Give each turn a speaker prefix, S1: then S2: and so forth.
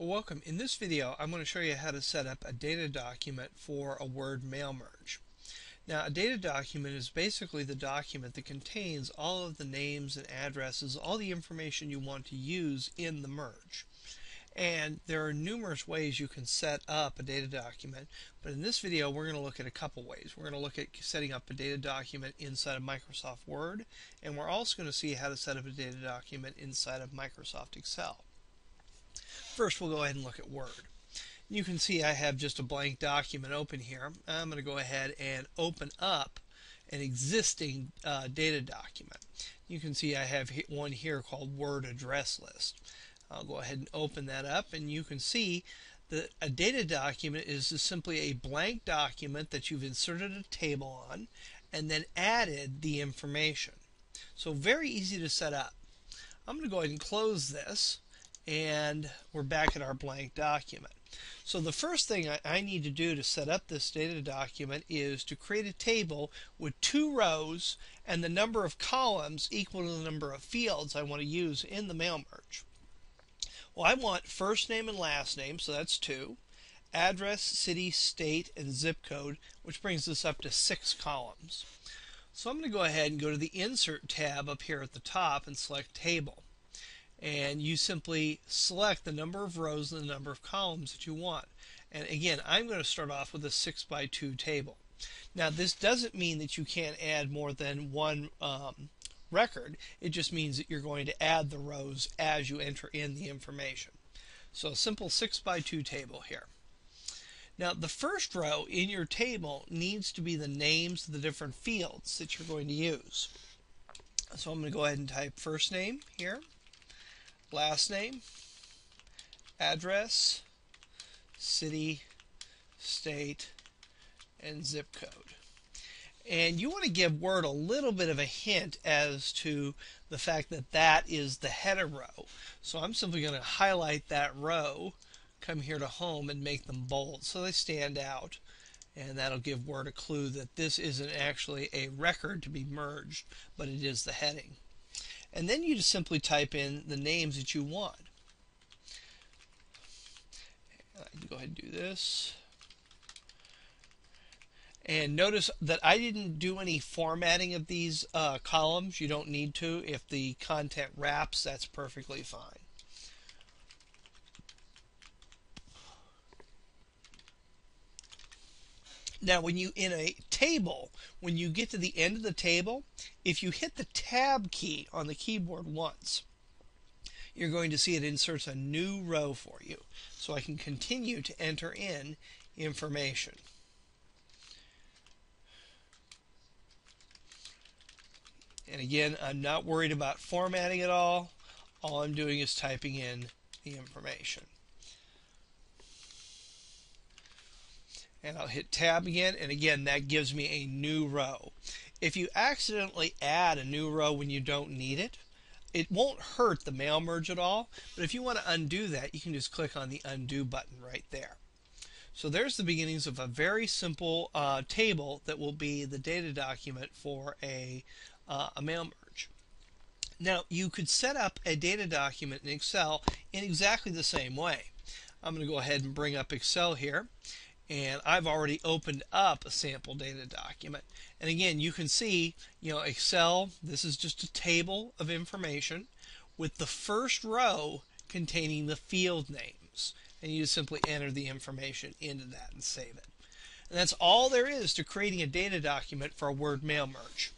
S1: Welcome. In this video I'm going to show you how to set up a data document for a Word mail merge. Now a data document is basically the document that contains all of the names and addresses, all the information you want to use in the merge. And there are numerous ways you can set up a data document, but in this video we're going to look at a couple ways. We're going to look at setting up a data document inside of Microsoft Word, and we're also going to see how to set up a data document inside of Microsoft Excel. First, we'll go ahead and look at Word. You can see I have just a blank document open here. I'm going to go ahead and open up an existing uh, data document. You can see I have one here called Word Address List. I'll go ahead and open that up and you can see that a data document is simply a blank document that you've inserted a table on and then added the information. So very easy to set up. I'm going to go ahead and close this and we're back at our blank document. So the first thing I, need to do to set up this data document is to create a table with two rows and the number of columns equal to the number of fields I want to use in the mail merge. Well, I want first name and last name, so that's two, address, city, state, and zip code, which brings us up to six columns. So I'm going to go ahead and go to the Insert tab up here at the top and select Table and you simply select the number of rows and the number of columns that you want. And again, I'm going to start off with a 6 by 2 table. Now, this doesn't mean that you can't add more than one um, record. It just means that you're going to add the rows as you enter in the information. So a simple 6 by 2 table here. Now, the first row in your table needs to be the names of the different fields that you're going to use. So I'm going to go ahead and type first name here last name, address, city, state, and zip code. And you want to give Word a little bit of a hint as to the fact that that is the header row. So I'm simply going to highlight that row, come here to home and make them bold so they stand out. And that'll give Word a clue that this isn't actually a record to be merged, but it is the heading. And then you just simply type in the names that you want. I can go ahead and do this. And notice that I didn't do any formatting of these uh, columns. You don't need to. If the content wraps, that's perfectly fine. Now, when you in a table, when you get to the end of the table, if you hit the tab key on the keyboard once, you're going to see it inserts a new row for you. So I can continue to enter in information. And again, I'm not worried about formatting at all. All I'm doing is typing in the information. And I'll hit tab again and again that gives me a new row. If you accidentally add a new row when you don't need it, it won't hurt the mail merge at all, but if you want to undo that, you can just click on the undo button right there. So there's the beginnings of a very simple uh, table that will be the data document for a, uh, a mail merge. Now you could set up a data document in Excel in exactly the same way. I'm going to go ahead and bring up Excel here and I've already opened up a sample data document. And again, you can see, you know, Excel, this is just a table of information with the first row containing the field names. And you simply enter the information into that and save it. And that's all there is to creating a data document for a Word mail merge.